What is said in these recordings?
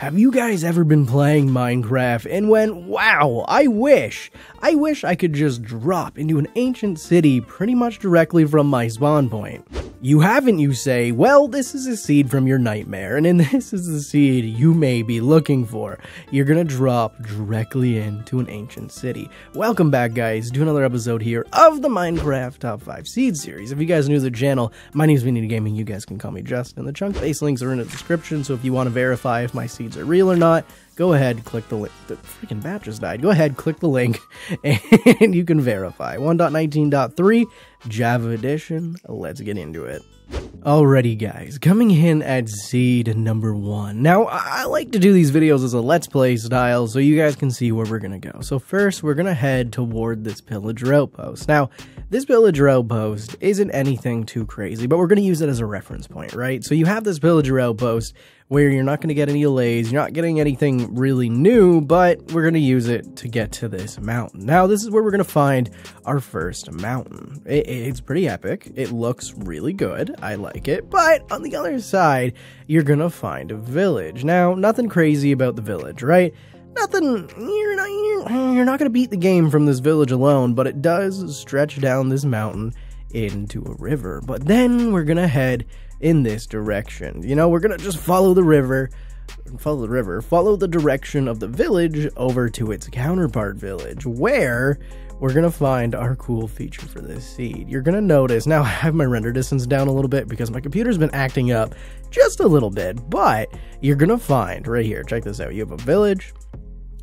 Have you guys ever been playing Minecraft and went, wow, I wish, I wish I could just drop into an ancient city pretty much directly from my spawn point? You haven't, you say? Well, this is a seed from your nightmare, and in this is the seed you may be looking for. You're gonna drop directly into an ancient city. Welcome back, guys, to another episode here of the Minecraft Top 5 Seed series. If you guys are new to the channel, my name is Vinny Gaming, you guys can call me Justin. The Chunkbase links are in the description, so if you want to verify if my seeds are real or not, go ahead, click the link. The freaking bat died. Go ahead, click the link, and you can verify. 1.19.3 Java Edition. Let's get into it. Alrighty guys, coming in at seed number one. Now, I like to do these videos as a let's play style so you guys can see where we're gonna go. So first, we're gonna head toward this pillager outpost. Now, this pillager outpost isn't anything too crazy, but we're gonna use it as a reference point, right? So you have this pillager outpost where you're not going to get any delays, you're not getting anything really new, but we're going to use it to get to this mountain. Now, this is where we're going to find our first mountain. It, it's pretty epic, it looks really good, I like it, but on the other side, you're going to find a village. Now, nothing crazy about the village, right? Nothing, you're not, you're not going to beat the game from this village alone, but it does stretch down this mountain into a river. But then we're to head in this direction. You know, we're gonna just follow the river, follow the river, follow the direction of the village over to its counterpart village, where we're gonna find our cool feature for this seed. You're gonna notice, now I have my render distance down a little bit because my computer's been acting up just a little bit, but you're gonna find right here, check this out, you have a village,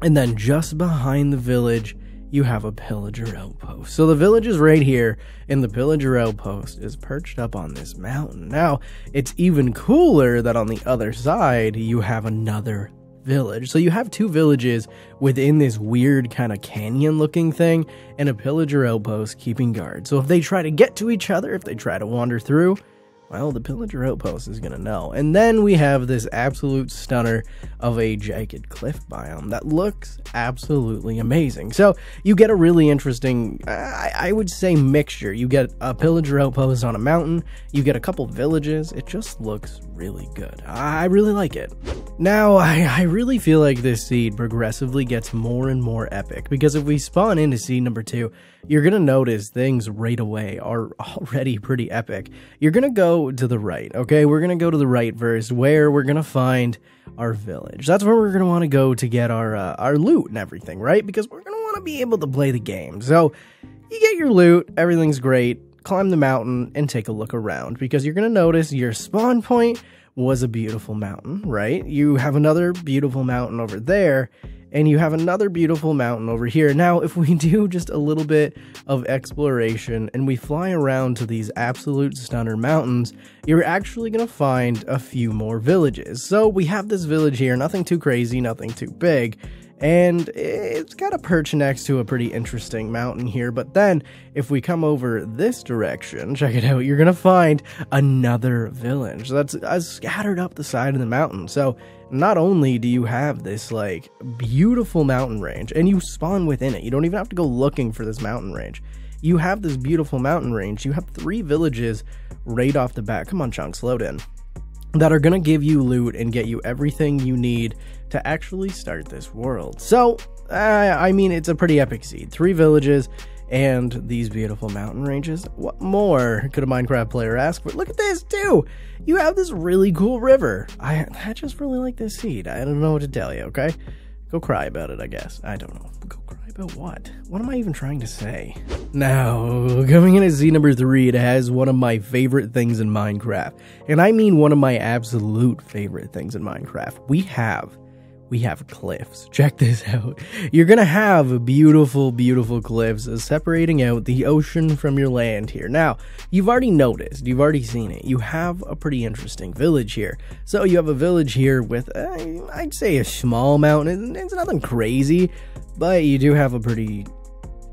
and then just behind the village, you have a pillager outpost. So the village is right here, and the pillager outpost is perched up on this mountain. Now, it's even cooler that on the other side, you have another village. So you have two villages within this weird kind of canyon looking thing, and a pillager outpost keeping guard. So if they try to get to each other, if they try to wander through, well, the Pillager Outpost is to know. And then we have this absolute stunner of a jagged cliff biome that looks absolutely amazing. So you get a really interesting, I, I, would say, mixture. You get a Pillager Outpost on a mountain, you get a couple villages. It just looks really good. I really like it. Now, I, I really feel like this seed progressively gets more and more epic because if we spawn into seed number two, you're going to notice things right away are already pretty epic. You're going to go to the right, okay? We're going to go to the right first where we're going to find our village. That's where we're going to want to go to get our uh, our loot and everything, right? Because we're going to want to be able to play the game. So, you get your loot, everything's great, climb the mountain and take a look around because you're going to notice your spawn point was a beautiful mountain, right? You have another beautiful mountain over there and you have another beautiful mountain over here. Now, if we do just a little bit of exploration and we fly around to these absolute stunner mountains, you're actually going to find a few more villages. So we have this village here, nothing too crazy, nothing too big, and it's got a perch next to a pretty interesting mountain here. But then, if we come over this direction, check it out, you're gonna find another village that's uh, scattered up the side of the mountain. So, not only do you have this like beautiful mountain range, and you spawn within it, you don't even have to go looking for this mountain range. You have this beautiful mountain range. You have three villages right off the bat. Come on, chunks, load in that are going to give you loot and get you everything you need to actually start this world. So, uh, I mean, it's a pretty epic seed. Three villages and these beautiful mountain ranges. What more could a Minecraft player ask for? Look at this, too! You have this really cool river. I, I just really like this seed. I don't know what to tell you, okay? Go cry about it, I guess. I don't know. Go cry about what? What am I even trying to say? Now, coming in at Z number 3, it has one of my favorite things in Minecraft. And I mean one of my absolute favorite things in Minecraft. We have we have cliffs. Check this out. You're gonna have beautiful, beautiful cliffs separating out the ocean from your land here. Now, you've already noticed, you've already seen it. You have a pretty interesting village here. So you have a village here with, uh, I'd say, a small mountain. It's nothing crazy, but you do have a pretty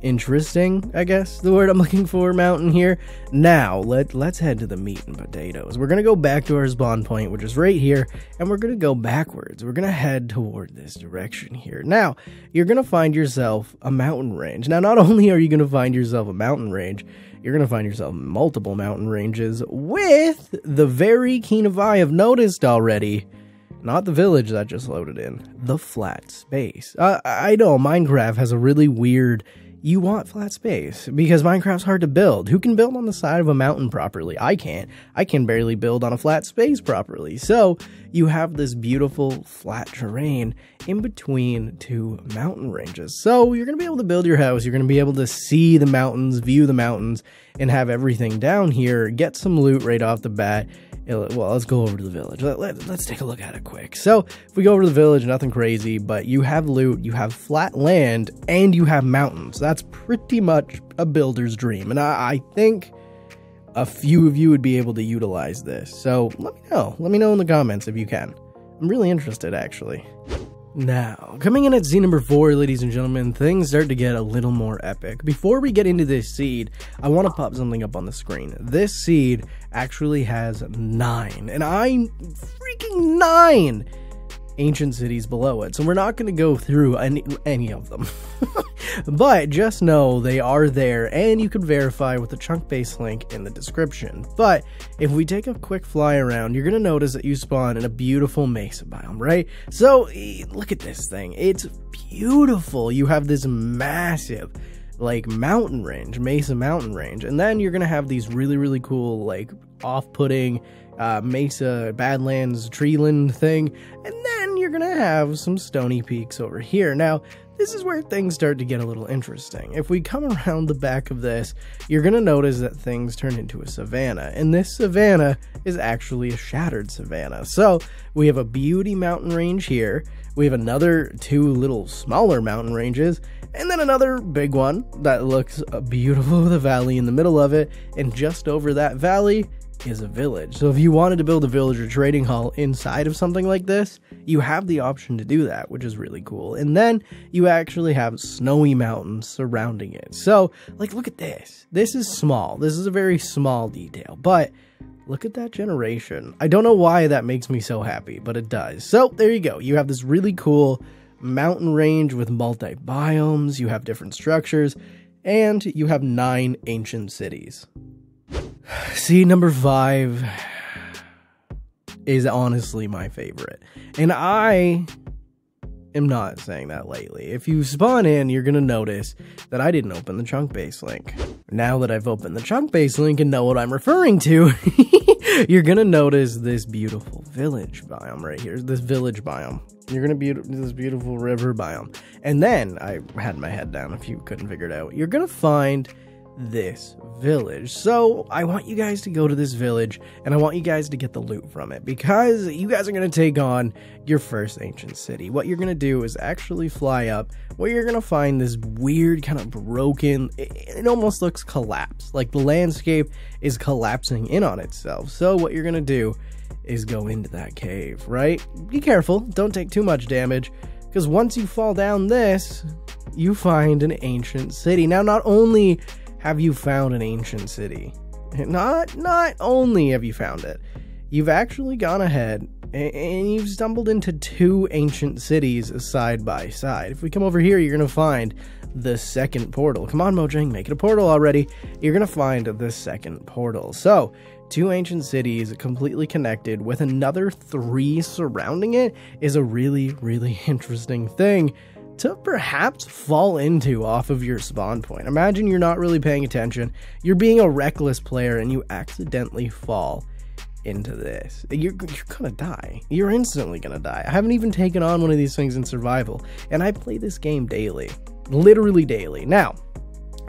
interesting, I guess, the word I'm looking for, mountain here. Now, let, let's head to the meat and potatoes. We're going to go back to our spawn point, which is right here, and we're going to go backwards. We're going to head toward this direction here. Now, you're going to find yourself a mountain range. Now, not only are you going to find yourself a mountain range, you're going to find yourself multiple mountain ranges with the very keen of eye I've noticed already not the village that just loaded in, the flat space. Uh, I know Minecraft has a really weird you want flat space because Minecraft's hard to build. Who can build on the side of a mountain properly? I can't. I can barely build on a flat space properly. So you have this beautiful flat terrain in between two mountain ranges. So you're going to be able to build your house. You're going to be able to see the mountains, view the mountains, and have everything down here. Get some loot right off the bat well, let's go over to the village. Let, let, let's take a look at it quick. So, if we go over to the village, nothing crazy, but you have loot, you have flat land, and you have mountains. That's pretty much a builder's dream. And I, I think a few of you would be able to utilize this. So, let me know. Let me know in the comments if you can. I'm really interested, actually. Now, coming in at seed number 4, ladies and gentlemen, things start to get a little more epic. Before we get into this seed, I want to pop something up on the screen. This seed actually has 9, and I'm freaking 9! Ancient cities below it. So we're not going to go through any, any of them. but just know they are there and you can verify with the Chunkbase link in the description. But if we take a quick fly around, you're going to notice that you spawn in a beautiful mesa biome, right? So look at this thing. It's beautiful. You have this massive like mountain range, Mesa mountain range. And then you're going to have these really, really cool, like off putting uh, Mesa Badlands treeland thing. And then going to have some stony peaks over here. Now, this is where things start to get a little interesting. If we come around the back of this, you're going to notice that things turn into a savanna, and this savanna is actually a shattered savanna. So we have a beauty mountain range here, we have another two little smaller mountain ranges, and then another big one that looks beautiful with a valley in the middle of it, and just over that valley is a village. So if you wanted to build a village or trading hall inside of something like this, you have the option to do that, which is really cool. And then you actually have snowy mountains surrounding it. So, like, look at this. This is small. This is a very small detail, but look at that generation. I don't know why that makes me so happy, but it does. So, there you go. You have this really cool mountain range with multi biomes, you have different structures, and you have nine ancient cities. See, number five is honestly my favorite. And I am not saying that lately. If you spawn in, you're going to notice that I didn't open the Chunkbase link. Now that I've opened the Chunkbase link and know what I'm referring to, you're going to notice this beautiful village biome right here. This village biome. You're going to be this beautiful river biome. And then I had my head down if you couldn't figure it out. You're going to find this village. So I want you guys to go to this village and I want you guys to get the loot from it because you guys are going to take on your first ancient city. What you're going to do is actually fly up where you're going to find this weird kind of broken, it, almost looks collapsed. Like the landscape is collapsing in on itself. So what you're going to do is go into that cave, right? Be careful, don't take too much damage because once you fall down this, you find an ancient city. Now, not only have you found an ancient city. Not not only have you found it, you've actually gone ahead and you've stumbled into two ancient cities side by side. If we come over here, you're going to find the second portal. Come on, Mojang, make it a portal already. You're going to find the second portal. So, two ancient cities completely connected with another three surrounding it is a really, really interesting thing to perhaps fall into off of your spawn point. Imagine you're not really paying attention, you're being a reckless player, and you accidentally fall into this. You're, you're gonna die. You're instantly gonna die. I haven't even taken on one of these things in survival, and I play this game daily. Literally daily. Now,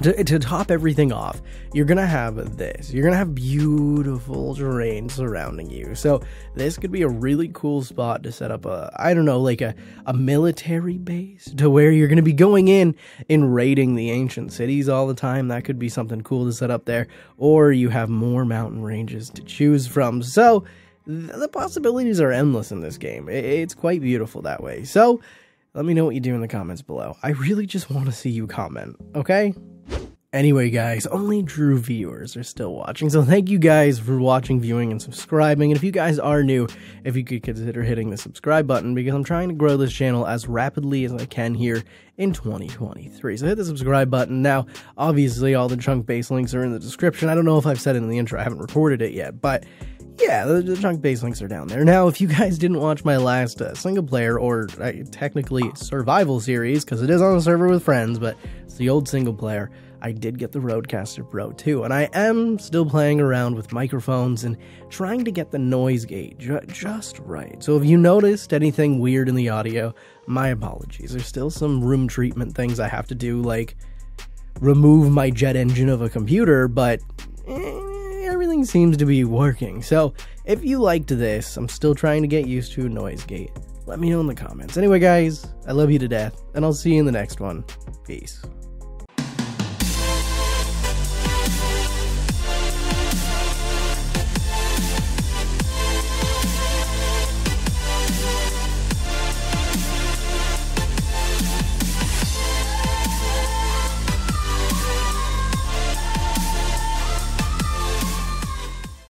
to, to top everything off, you're gonna have this. You're gonna have beautiful terrain surrounding you. So this could be a really cool spot to set up a, I don't know, like a, a military base to where you're gonna be going in and raiding the ancient cities all the time. That could be something cool to set up there. Or you have more mountain ranges to choose from. So the possibilities are endless in this game. It's quite beautiful that way. So let me know what you do in the comments below. I really just want to see you comment, okay? Anyway, guys, only Drew viewers are still watching, so thank you guys for watching, viewing, and subscribing. And if you guys are new, if you could consider hitting the subscribe button, because I'm trying to grow this channel as rapidly as I can here in 2023. So hit the subscribe button. Now, obviously, all the Chunkbase links are in the description. I don't know if I've said it in the intro, I haven't recorded it yet, but yeah, the, the Chunkbase links are down there. Now, if you guys didn't watch my last uh, single player or uh, technically survival series, because it is on the server with friends, but it's the old single player, I did get the Rodecaster Pro 2, and I am still playing around with microphones and trying to get the noise gate ju- just right. So if you noticed anything weird in the audio, my apologies. There's still some room treatment things I have to do, like remove my jet engine of a computer, but. Eh, everything seems to be working. So, if you liked this, I'm still trying to get used to Noise Gate. Let me know in the comments. Anyway, guys, I love you to death, and I'll see you in the next one. Peace. Bye.